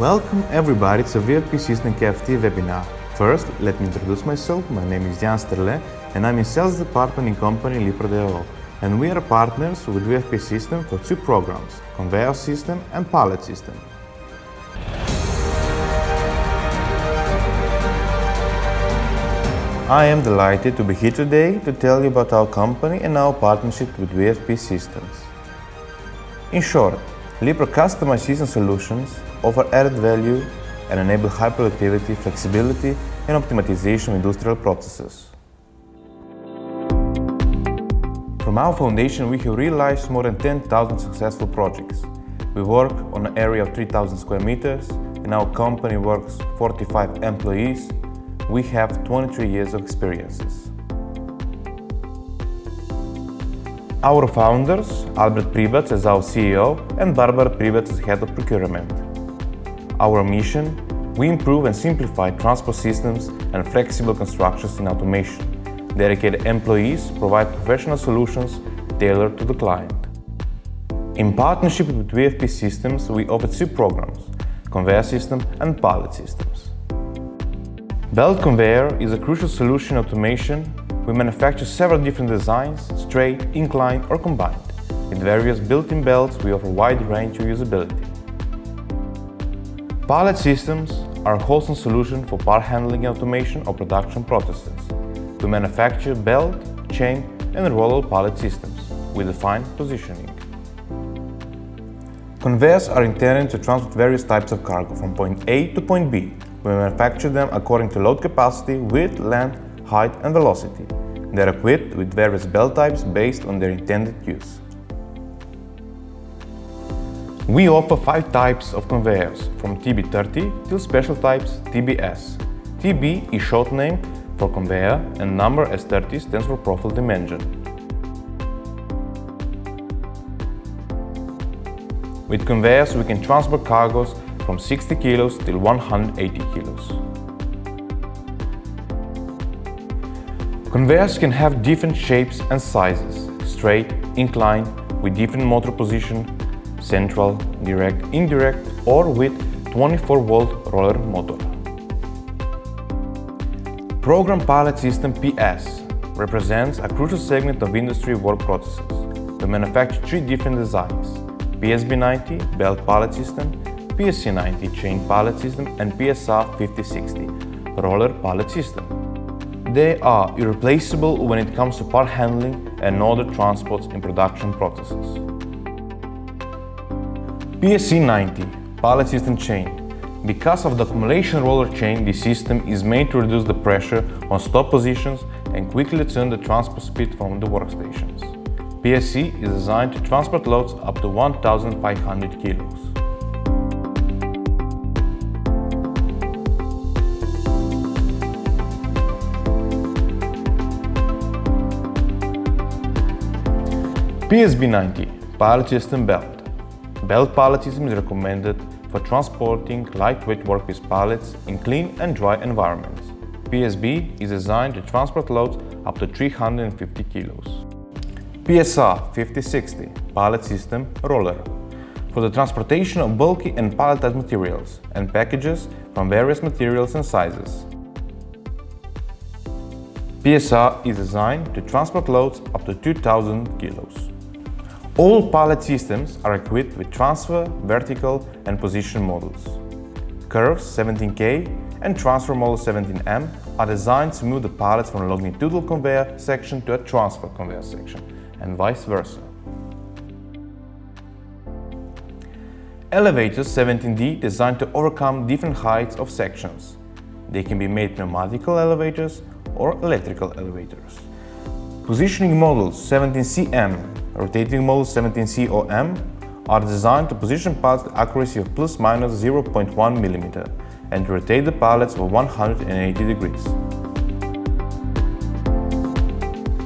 Welcome everybody to VFP System KFT webinar. First, let me introduce myself. My name is Jan Strle and I'm in sales department in company LiproDO. And we are partners with VFP System for two programs, conveyor system and pallet system. I am delighted to be here today to tell you about our company and our partnership with VFP Systems. In short, Lipro customized system solutions offer added value and enable high productivity, flexibility and optimization of industrial processes. From our foundation, we have realized more than 10,000 successful projects. We work on an area of 3,000 square meters and our company works 45 employees we have 23 years of experiences. Our founders, Albert Pribac as our CEO and Barbara Pribac as head of procurement. Our mission, we improve and simplify transport systems and flexible constructions in automation. Dedicated employees provide professional solutions tailored to the client. In partnership with VFP Systems, we offer two programs, conveyor system and pallet systems. Belt conveyor is a crucial solution automation. We manufacture several different designs, straight, inclined or combined. With various built-in belts, we offer a wide range of usability. Pallet systems are a wholesome solution for part handling automation or production processes. We manufacture belt, chain and roller pallet systems with defined positioning. Conveyors are intended to transport various types of cargo from point A to point B we manufacture them according to load capacity, width, length, height and velocity. They are equipped with various belt types based on their intended use. We offer five types of conveyors, from TB30 till special types TBS. TB is short name for conveyor and number S30 stands for profile dimension. With conveyors we can transport cargoes from 60 kilos till 180 kilos. Conveyors can have different shapes and sizes, straight, inclined, with different motor position, central, direct, indirect, or with 24-volt roller motor. Program Pallet System PS represents a crucial segment of industry work processes. We manufacture three different designs, PSB90 belt pallet system, PSC90 chain pallet system and PSR 5060 roller pallet system. They are irreplaceable when it comes to part handling and other transports in production processes. PSC90 pallet system chain. Because of the accumulation roller chain, the system is made to reduce the pressure on stop positions and quickly turn the transport speed from the workstations. PSC is designed to transport loads up to 1,500 kilos. PSB90 pallet system belt. Belt pallet system is recommended for transporting lightweight workpiece pallets in clean and dry environments. PSB is designed to transport loads up to 350 kilos. PSR 5060 pallet system roller for the transportation of bulky and palletized materials and packages from various materials and sizes. PSR is designed to transport loads up to 2000 kilos. All pallet systems are equipped with transfer, vertical and position models. Curves 17K and transfer model 17M are designed to move the pallets from a longitudinal conveyor section to a transfer conveyor section, and vice versa. Elevators 17D designed to overcome different heights of sections. They can be made pneumatical elevators or electrical elevators. Positioning models 17CM rotating model 17COM are designed to position pallets with accuracy of plus minus 0.1 mm and rotate the pallets for 180 degrees.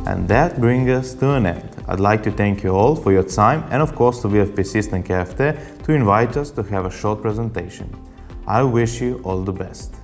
And that brings us to an end. I'd like to thank you all for your time and of course to VFP System KFT to invite us to have a short presentation. I wish you all the best.